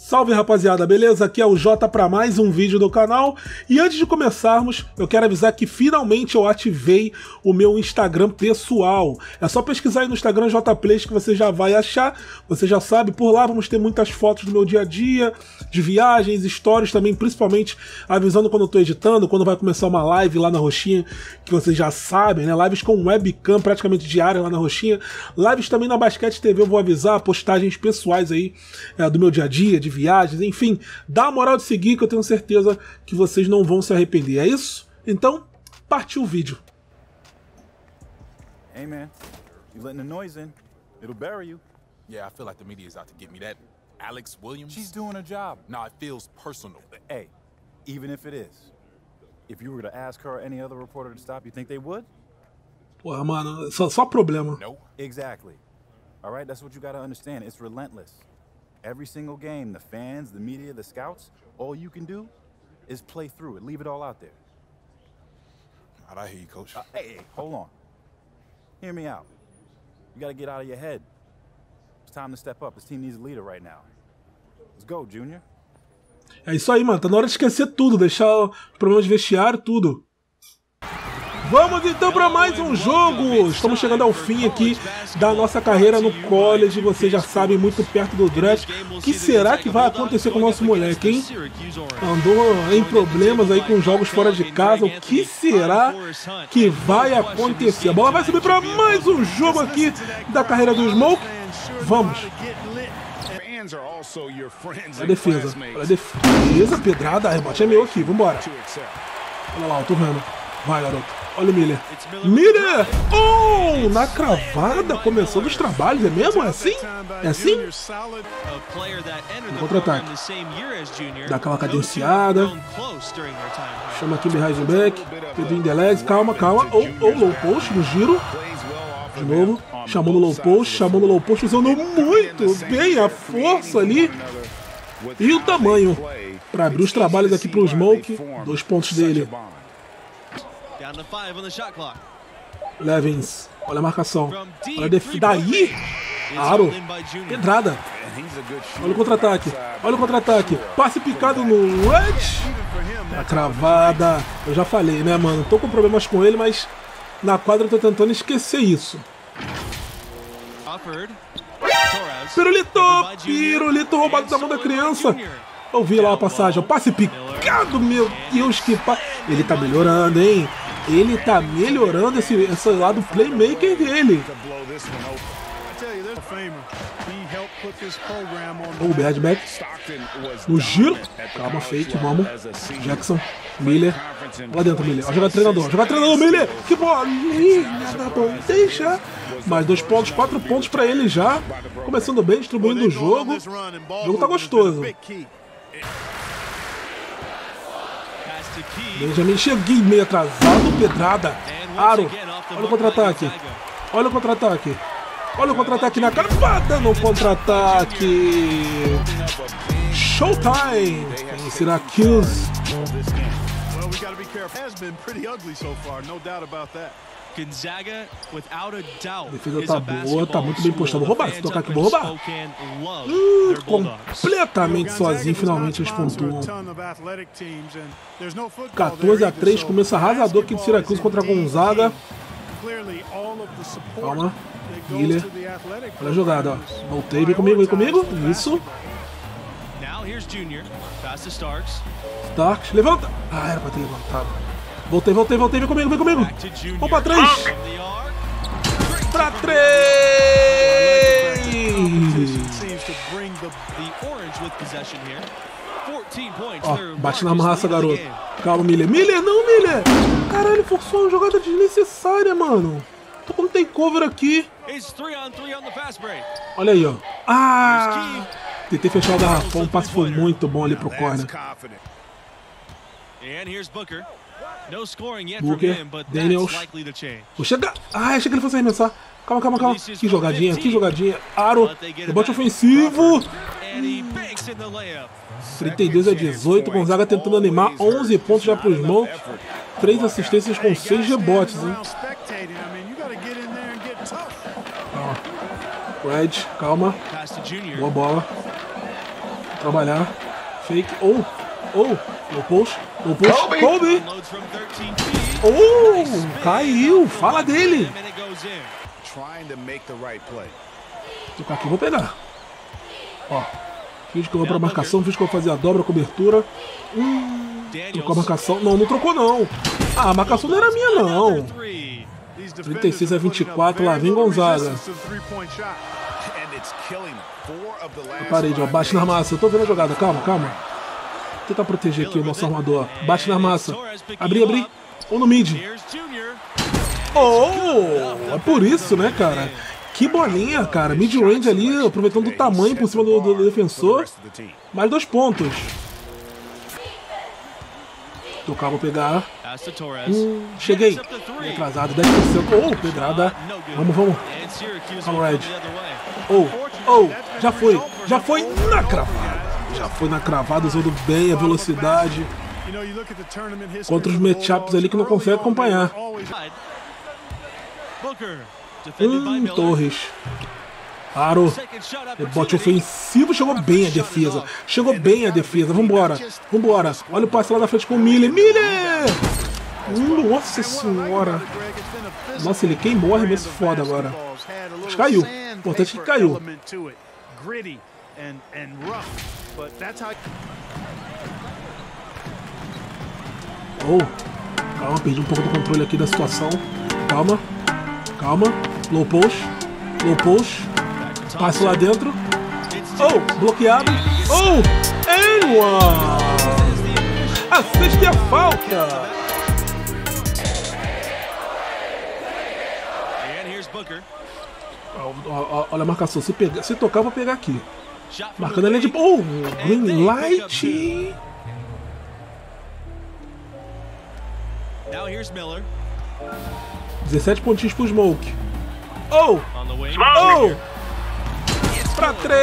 Salve rapaziada, beleza? Aqui é o Jota para mais um vídeo do canal. E antes de começarmos, eu quero avisar que finalmente eu ativei o meu Instagram pessoal. É só pesquisar aí no Instagram JPlays que você já vai achar. Você já sabe, por lá vamos ter muitas fotos do meu dia a dia, de viagens, stories também, principalmente avisando quando eu tô editando, quando vai começar uma live lá na Roxinha, que vocês já sabem, né? Lives com webcam praticamente diária lá na Roxinha. Lives também na Basquete TV, eu vou avisar, postagens pessoais aí é, do meu dia a dia, de de viagens, enfim, dá a moral de seguir que eu tenho certeza que vocês não vão se arrepender. É isso? Então, partiu o vídeo. Hey man, you letting the noise in, it'll bury you. Yeah, I feel like the media is out to get me. That Alex Williams? She's doing her job. Nah, it feels personal. Hey, even if it is, if you were to ask her or any other reporter to stop, you think they would? Porra, mano, só, só problema. No. Exactly. All right, that's what you gotta understand. It's relentless. Every single game, the fans, the media, the scouts, all you can do is play through it. Leave it all out there. How'd I hear you, coach? Uh, hey, hey, hold on. Hear me out. You got to get out of your head. It's time to step up. This team needs a leader right now. Let's go, Junior. É isso aí, mano. Tá na hora de esquecer tudo, deixar problemas de vestiário, tudo. Vamos então para mais um jogo. Estamos chegando ao fim aqui da nossa carreira no college. Você já sabe, muito perto do draft. O que será que vai acontecer com o nosso moleque, hein? Andou em problemas aí com jogos fora de casa. O que será que vai acontecer? A bola vai subir para mais um jogo aqui da carreira do Smoke. Vamos. A defesa. A defesa. Pedrada. Rebote é meu aqui. Vambora. Olha lá, o Turrano. Vai, garoto. Olha o Miller. Miller! Oh! Na cravada, começando os trabalhos, é mesmo? É assim? É assim? Contra-ataque. Dá aquela cadenciada. Chama aqui Heisenbeck. Pedrinho Deleuze. Calma, calma. Ou oh, oh, low post no giro. De novo. Chamou no low post. Chamou no low post. Usando muito bem a força ali. E o tamanho. Para abrir os trabalhos aqui para o Smoke. Dois pontos dele. Levins, olha a marcação. Olha a def... Daí, Aro, pedrada. Olha o contra-ataque. Olha o contra-ataque. Passe picado no Red. A cravada. Eu já falei, né, mano? Tô com problemas com ele, mas na quadra eu tô tentando esquecer isso. Pirulito! Pirulito roubado da mão da criança. Eu vi lá a passagem. O passe picado, meu Deus, que pa... Ele tá melhorando, hein? Ele tá melhorando esse, esse lado playmaker dele. O Badback no giro. Calma, fake, vamos. Jackson, Miller. Lá dentro, Miller. Ó, jogar treinador, jogar treinador, Miller. Que bolinha da bandeja. Mais dois pontos, quatro pontos pra ele já. Começando bem, distribuindo o jogo. O jogo tá gostoso. Benjamin cheguei meio atrasado, pedrada. Aro, olha o contra-ataque. Olha o contra-ataque. Olha o contra-ataque na cara. Um contra-ataque. Showtime em Syracuse. Gonzaga, without a doubt, defesa tá boa, tá muito bem postada. Vou roubar, se tocar aqui, vou roubar. Hum, completamente sozinho, finalmente eles pontuam. 14 a 3, começo arrasador aqui de Syracuse contra Gonzaga. Calma. Miller. Olha a jogada, ó. Voltei, vem comigo, vem comigo. Isso. Starks, levanta. Ah, era pra ter levantado. Voltei, voltei, voltei. Vem comigo, vem comigo. Vamos pra três. Pra três. Ó, bate na massa, garoto. Calma, Miller. Miller, não, Miller. Caralho, forçou uma jogada desnecessária, mano. Tô com takeover aqui. Olha aí, ó. Ah! Tentei fechar o garrafão. O passe foi muito bom ali pro corner. Booker, Daniels. Vou chegar. Ah, achei que ele fosse arremessar. Calma, calma, calma. Que jogadinha, que jogadinha. Aro, rebote ofensivo. 32 a 18. Gonzaga tentando animar. 11 pontos já para os mãos. 3 assistências com 6 rebotes, hein? Calma. Red, calma. Boa bola. Trabalhar. Fake. Oh! Oh! No post. No post. Kobe! Oh! Caiu! Fala dele! Tocar aqui, vou pegar. Ó. Finge que eu vou pra marcação, finge que eu vou fazer a dobra, a cobertura. Hum, trocou a marcação. Não, não trocou não. Ah, a marcação não era minha não. 36 a 24, lá vem Gonzaga. A parede, ó, bate na massa. Eu tô vendo a jogada, calma, calma. Vou tentar proteger aqui o nosso armador. Bate na massa. Abri, abri. Ou no mid. Oh! É por isso, né, cara? Que bolinha, cara. Mid-range ali, aproveitando o tamanho por cima do, do defensor. Mais dois pontos. Tocar, vou pegar. Hum, cheguei. Atrasado, 10%. Oh, pedrada. Vamos, vamos. Alright. Oh, oh, já foi. Já foi na cravada. Já foi na cravada, usando bem a velocidade. Contra os matchups ali que não consegue acompanhar. Hum, Torres. Aro. Rebote ofensivo. Chegou bem a defesa. Chegou bem a defesa. Vambora. Vambora. Olha o passe lá da frente com o Miller. Miller! Nossa senhora. Nossa, ele queimou arremesso foda agora. Mas caiu. Importante que caiu. Oh, calma, perdi um pouco do controle aqui da situação. Calma, calma. Low post, low post. Passe lá dentro. Oh, bloqueado. Oh, anyone! A sexta é a falta. Olha a marcação. Se, pegar, se tocar, eu vou pegar aqui. Marcando a linha de. Oh! Green light! Now here's Miller. 17 pontinhos pro Smoke. Oh! Oh! Pra três!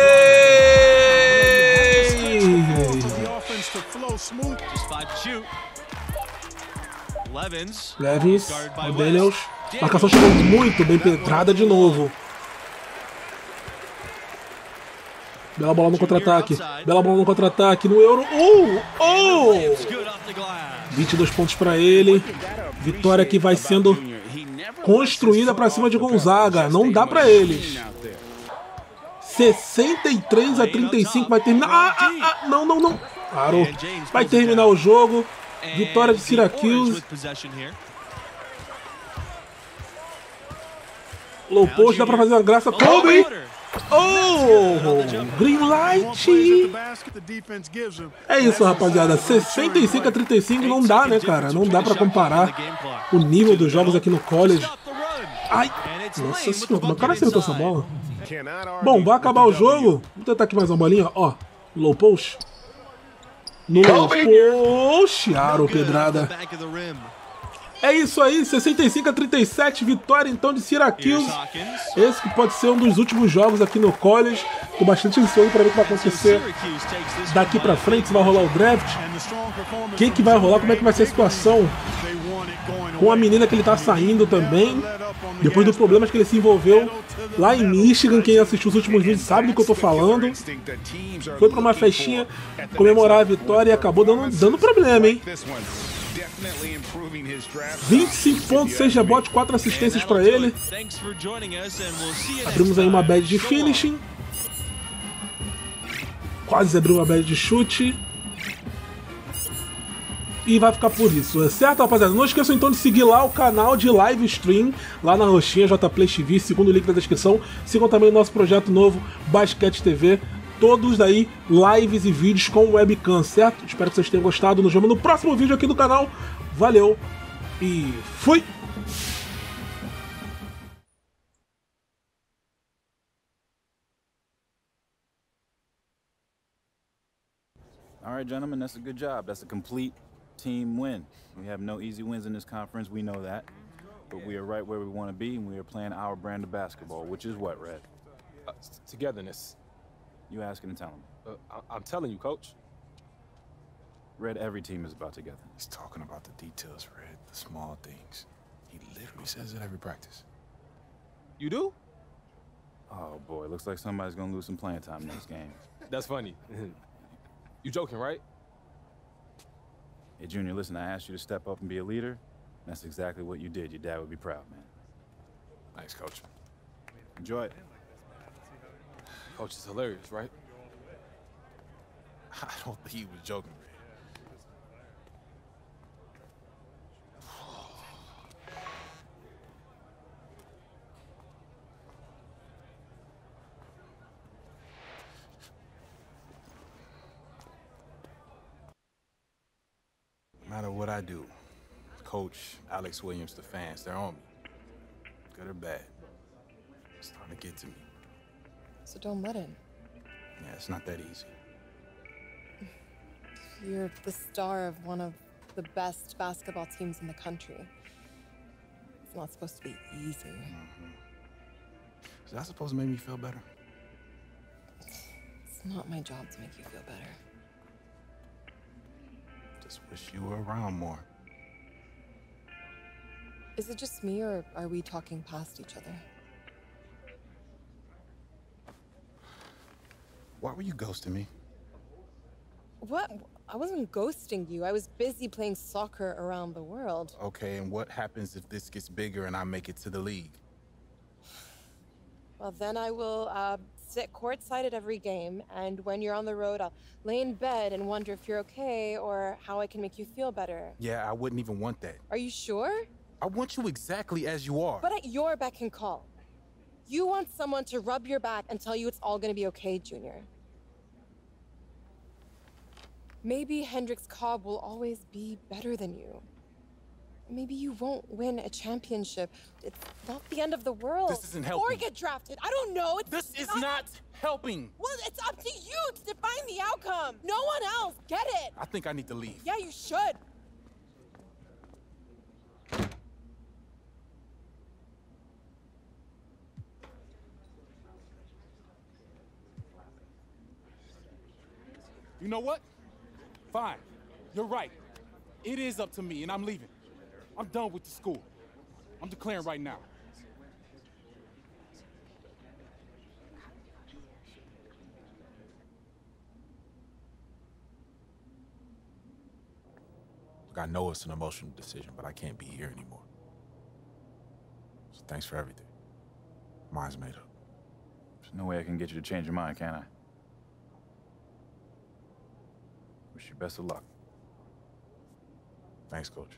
Levins, o Daniels. Marcação chegou muito bem penetrada de novo. Bela bola no contra-ataque. Bela bola no contra-ataque no Euro. Uh! Oh! 22 pontos para ele. Vitória que vai sendo construída para cima de Gonzaga. Não dá para eles. 63 a 35 vai terminar. Ah, ah, ah, não, não, não. Parou. Vai terminar o jogo. Vitória de Syracuse. Low post, dá pra fazer uma graça. Kobe! Oh! Green light! É isso, rapaziada. 65 a 35 não dá, né, cara? Não dá pra comparar o nível dos jogos aqui no college. Ai! Nossa senhora, como é o cara acertou essa bola? Bom, vai acabar o jogo. Vou tentar aqui mais uma bolinha. Ó, low post. No low post. Aro, pedrada. É isso aí, 65 a 37, vitória então de Syracuse. Esse que pode ser um dos últimos jogos aqui no college. Tô bastante ansioso para ver o que vai acontecer daqui para frente, se vai rolar o draft. O que, que vai rolar, como é que vai ser a situação com a menina que ele tá saindo também. Depois dos problemas que ele se envolveu lá em Michigan, quem assistiu os últimos vídeos sabe do que eu tô falando. Foi para uma festinha comemorar a vitória e acabou dando, dando problema, hein? 25 pontos, 6 rebotes, 4 assistências para ele. Abrimos aí uma bad de finishing. Quase abriu uma bad de chute. E vai ficar por isso, certo, rapaziada? Não esqueçam então de seguir lá o canal de live stream, lá na roxinha JPlay TV, segundo o link da descrição. Sigam também o nosso projeto novo, Basquete TV todos aí lives e vídeos com webcam, certo? Espero que vocês tenham gostado. Nos vemos no próximo vídeo aqui do canal. Valeu e fui! All right, gentlemen, that's a good job. That's a complete team win. We have no easy wins in this conference. We know that. But we are right where we want to be, and we are playing our brand of basketball, which is what, Red? Uh, togetherness. You asking and telling him. Uh, I am telling you, Coach. Red, every team is about together. He's talking about the details, Red, the small things. He literally says it every practice. You do? Oh boy, looks like somebody's gonna lose some playing time next game. That's funny. You joking, right? Hey, Junior, listen, I asked you to step up and be a leader. That's exactly what you did. Your dad would be proud, man. Thanks, coach. Enjoy it. Coach is hilarious, right? I don't think he was joking, I do, Coach, Alex Williams, the fans, they're on me. Good or bad. It's starting to get to me. So don't let him. Yeah, it's not that easy. You're the star of one of the best basketball teams in the country. It's not supposed to be easy. Mm-hmm. Is that supposed to make me feel better? It's not my job to make you feel better. Just wish you were around more. Is it just me, or are we talking past each other? Why were you ghosting me? What? I wasn't ghosting you. I was busy playing soccer around the world. Okay, and what happens if this gets bigger and I make it to the league? Well, then I will uh, sit courtside at every game, and when you're on the road, I'll lay in bed and wonder if you're okay or how I can make you feel better. Yeah, I wouldn't even want that. Are you sure? I want you exactly as you are. But at your beck and call. You want someone to rub your back and tell you it's all gonna be okay, Junior. Maybe Hendrix Cobb will always be better than you. Maybe you won't win a championship. It's not the end of the world. This isn't helping. Or get drafted. I don't know. It's this is not helping. Well, it's up to you to define the outcome. No one else. Get it? I think I need to leave. Yeah, you should. You know what? Fine. You're right. It is up to me, and I'm leaving. I'm done with the school. I'm declaring right now. Look, I know it's an emotional decision, but I can't be here anymore. So thanks for everything. Mine's made up. There's no way I can get you to change your mind, can I? Wish you best of luck. Thanks, Coach.